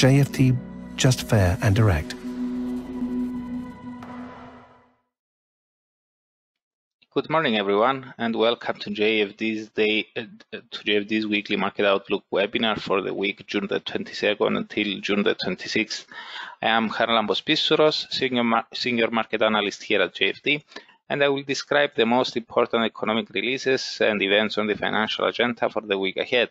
JFD, just fair and direct. Good morning, everyone, and welcome to JFD's day uh, to JFD's weekly market outlook webinar for the week June the 22nd until June the 26th. I am Charalambos Pissouros, senior, senior market analyst here at JFD, and I will describe the most important economic releases and events on the financial agenda for the week ahead.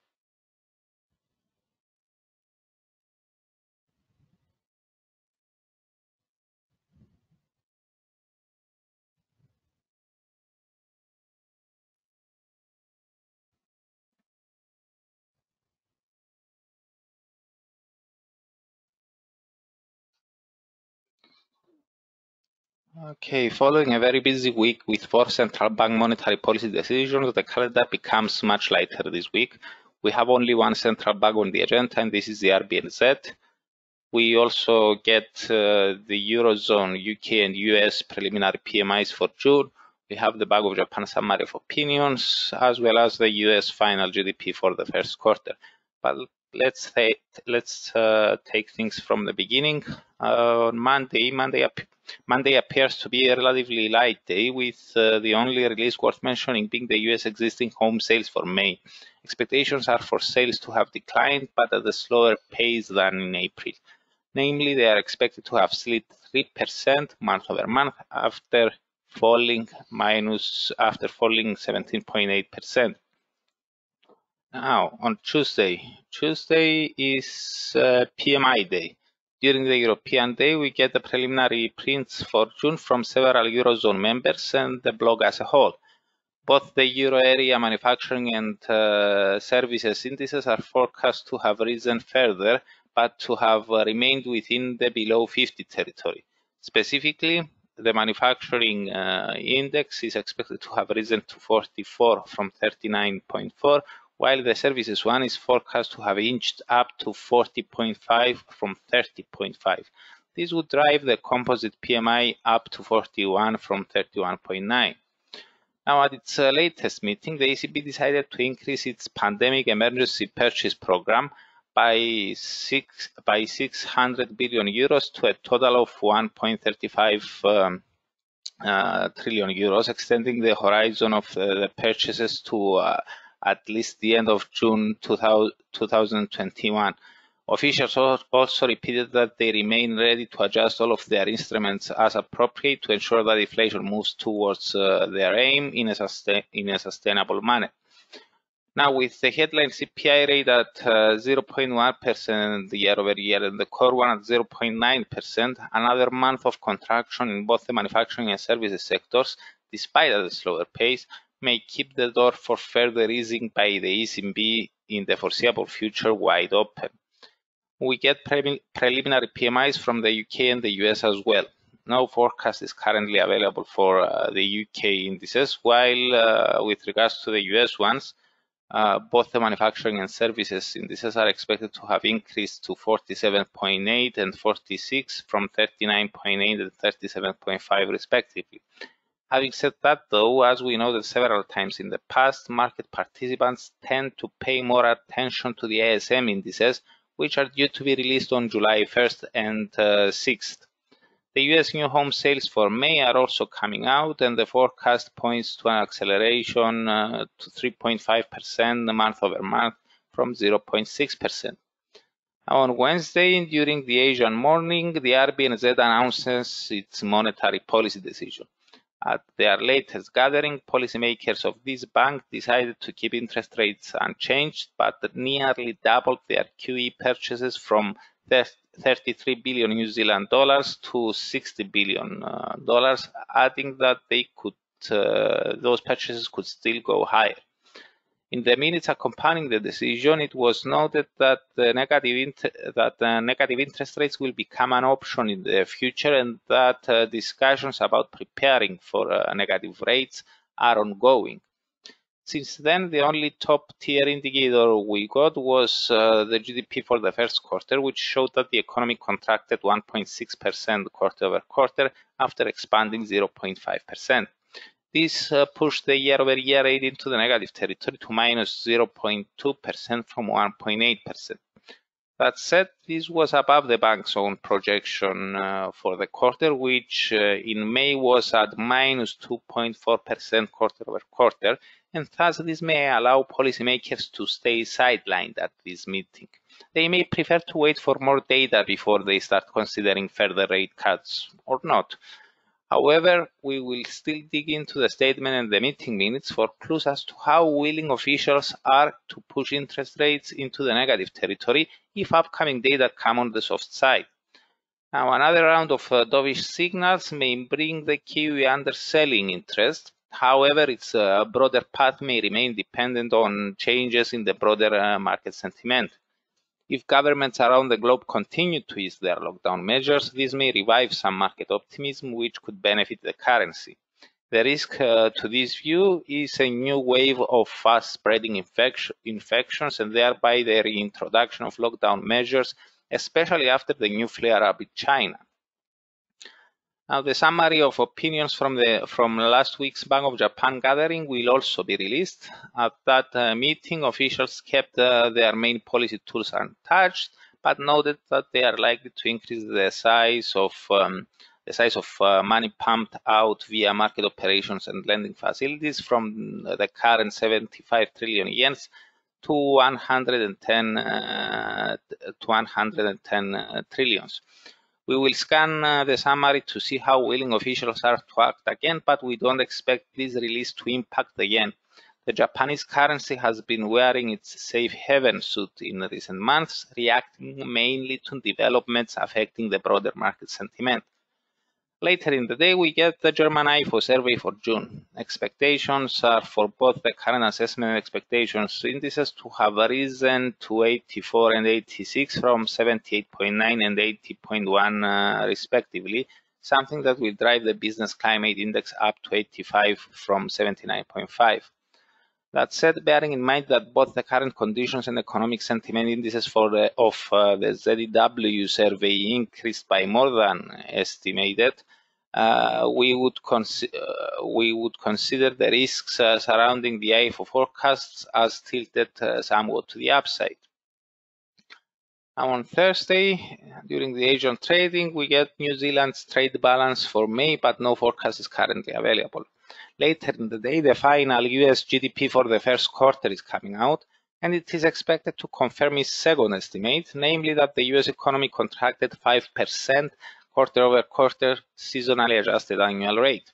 Okay, following a very busy week with four central bank monetary policy decisions, the calendar becomes much lighter this week. We have only one central bank on the agenda, and this is the RBNZ. We also get uh, the Eurozone, UK, and US preliminary PMIs for June. We have the Bank of Japan summary of opinions, as well as the US final GDP for the first quarter. But let's let's uh, take things from the beginning. Uh, on Monday, Monday Monday appears to be a relatively light day, with uh, the only release worth mentioning being the US existing home sales for May. Expectations are for sales to have declined, but at a slower pace than in April. Namely, they are expected to have slid 3% month over month after falling minus after falling 17.8%. Now, on Tuesday, Tuesday is uh, PMI day. During the European Day, we get the preliminary prints for June from several Eurozone members and the bloc as a whole. Both the Euro area manufacturing and uh, services indices are forecast to have risen further, but to have uh, remained within the below 50 territory. Specifically, the manufacturing uh, index is expected to have risen to 44 from 39.4, while the services one is forecast to have inched up to 40.5 from 30.5. This would drive the composite PMI up to 41 from 31.9. Now, at its uh, latest meeting, the ECB decided to increase its pandemic emergency purchase program by, six, by 600 billion euros to a total of 1.35 um, uh, trillion euros, extending the horizon of uh, the purchases to uh, at least the end of June 2021. Officials also repeated that they remain ready to adjust all of their instruments as appropriate to ensure that inflation moves towards uh, their aim in a, in a, sustainable manner. Now, with the headline CPI rate at 0.1% uh, year over year and the core one at 0.9%, another month of contraction in both the manufacturing and services sectors, despite at a slower pace, may keep the door for further easing by the ECB in the foreseeable future wide open. We get pre preliminary PMIs from the UK and the US as well. No forecast is currently available for uh, the UK indices, while uh, with regards to the US ones, uh, both the manufacturing and services indices are expected to have increased to 47.8 and 46 from 39.8 and 37.5 respectively. Having said that, though, as we noted several times in the past, market participants tend to pay more attention to the ISM indices, which are due to be released on July 1st and uh, 6th. The US new home sales for May are also coming out, and the forecast points to an acceleration uh, to 3.5% month over month from 0.6%. On Wednesday, during the Asian morning, the RBNZ announces its monetary policy decision. At their latest gathering, policymakers of this bank decided to keep interest rates unchanged, but nearly doubled their QE purchases from 33 billion New Zealand dollars to 60 billion uh, dollars, adding that they could uh, those purchases could still go higher. In the minutes accompanying the decision, it was noted that the negative that negative interest rates will become an option in the future, and that uh, discussions about preparing for uh, negative rates are ongoing. Since then, the only top tier indicator we got was uh, the GDP for the first quarter, which showed that the economy contracted 1.6% quarter over quarter after expanding 0.5%. This uh, pushed the year-over-year rate into the negative territory to minus 0.2% from 1.8%. That said, this was above the bank's own projection uh, for the quarter, which uh, in May was at minus 2.4% quarter over quarter, and thus this may allow policymakers to stay sidelined at this meeting. They may prefer to wait for more data before they start considering further rate cuts or not. However, we will still dig into the statement and the meeting minutes for clues as to how willing officials are to push interest rates into the negative territory if upcoming data come on the soft side. Now, another round of uh, dovish signals may bring the Kiwi under selling interest. However, its uh, broader path may remain dependent on changes in the broader uh, market sentiment. If governments around the globe continue to ease their lockdown measures, this may revive some market optimism, which could benefit the currency. The risk uh, to this view is a new wave of fast spreading infection, infections and thereby the reintroduction of lockdown measures, especially after the new flare up in China. The summary of opinions from the from last week's Bank of Japan gathering will also be released. At that uh, meeting, officials kept uh, their main policy tools untouched, but noted that they are likely to increase the size of um, the size of uh, money pumped out via market operations and lending facilities from the current 75 trillion yen to 110 uh, to 110 uh, trillions. We will scan uh, the summary to see how willing officials are to act again, but we don't expect this release to impact the yen. The Japanese currency has been wearing its safe haven suit in recent months, reacting mainly to developments affecting the broader market sentiment. Later in the day, we get the German IFO survey for June. Expectations are for both the current assessment and expectations indices to have risen to 84 and 86 from 78.9 and 80.1 uh, respectively, something that will drive the business climate index up to 85 from 79.5. That said, bearing in mind that both the current conditions and economic sentiment indices for the, of uh, the ZEW survey increased by more than estimated, uh, we would uh, we would consider the risks uh, surrounding the IFO forecasts as tilted uh, somewhat to the upside. Now on Thursday, during the Asian trading, we get New Zealand's trade balance for May, but no forecast is currently available. Later in the day, the final US GDP for the first quarter is coming out, and it is expected to confirm its second estimate, namely that the US economy contracted 5% quarter over quarter seasonally adjusted annual rate.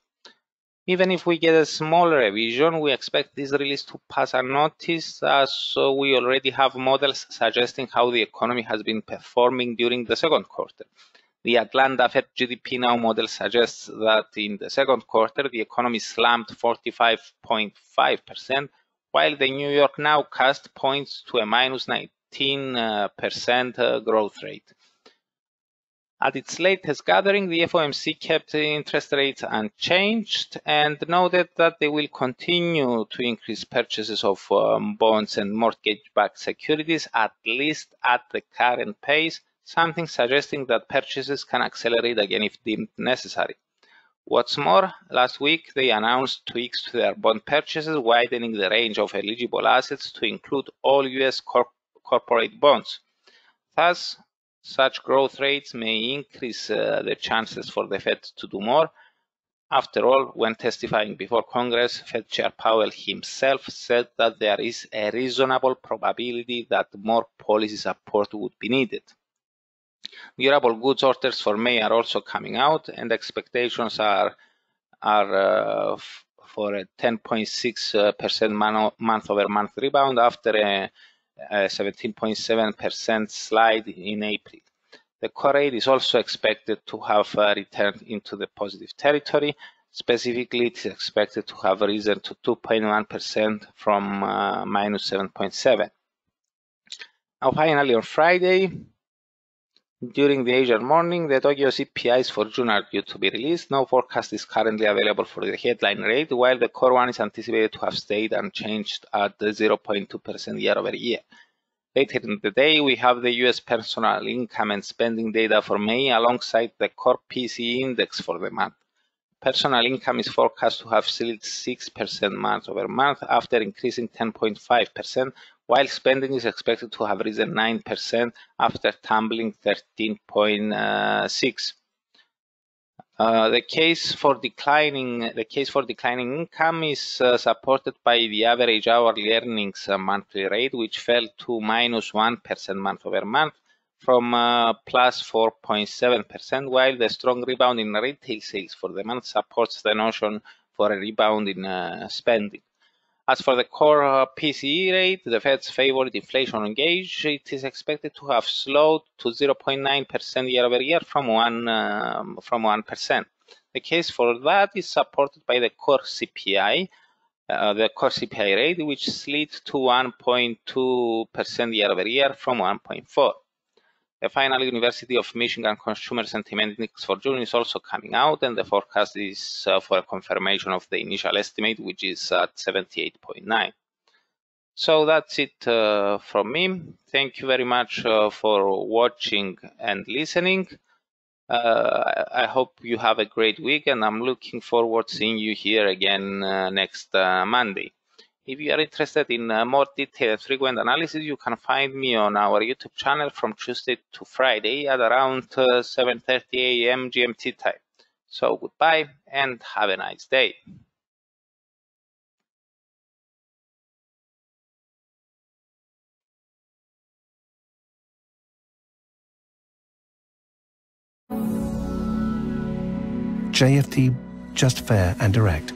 Even if we get a small revision, we expect this release to pass unnoticed as so we already have models suggesting how the economy has been performing during the second quarter. The Atlanta Fed GDP Now model suggests that in the second quarter, the economy slumped 45.5%, while the New York Nowcast points to a minus 19% uh, growth rate. At its latest gathering, the FOMC kept interest rates unchanged and noted that they will continue to increase purchases of um, bonds and mortgage-backed securities at least at the current pace something suggesting that purchases can accelerate again if deemed necessary. What's more, last week they announced tweaks to their bond purchases, widening the range of eligible assets to include all US corp corporate bonds. Thus, such growth rates may increase uh, the chances for the Fed to do more. After all, when testifying before Congress, Fed Chair Powell himself said that there is a reasonable probability that more policy support would be needed. Durable goods orders for May are also coming out, and expectations are are uh, for a 10.6% month-over-month rebound after a 17.7% slide in April. The core rate is also expected to have uh, returned into the positive territory, Specifically, it is expected to have risen to 2.1% from uh, minus 7.7. Now, finally, on Friday, during the Asian morning, the Tokyo CPIs for June are due to be released. No forecast is currently available for the headline rate, while the core one is anticipated to have stayed unchanged at 0.2% year over year. Later in the day, we have the US personal income and spending data for May alongside the core PCE index for the month. Personal income is forecast to have slid 6% month over month after increasing 10.5%, while spending is expected to have risen 9% after tumbling 13.6. Uh, the case for declining the case for declining income is uh, supported by the average hourly earnings uh, monthly rate, which fell to minus one percent month over month from uh, plus 4.7%, while the strong rebound in retail sales for the month supports the notion for a rebound in uh, spending. As for the core uh, PCE rate, the Fed's favored inflation gauge, it is expected to have slowed to 0.9% year over year from 1 um, from 1%. The case for that is supported by the core CPI, uh, the core CPI rate, which slid to 1.2% year over year from 1.4. The final University of Michigan Consumer Sentiment Index for June is also coming out, and the forecast is uh, for a confirmation of the initial estimate, which is at 78.9. So that's it uh, from me. Thank you very much uh, for watching and listening. Uh, I hope you have a great week, and I'm looking forward to seeing you here again uh, next uh, Monday. If you are interested in uh, more detailed frequent analysis, you can find me on our YouTube channel from Tuesday to Friday at around 7.30 uh, a.m. GMT time. So goodbye and have a nice day. JFD, just fair and direct.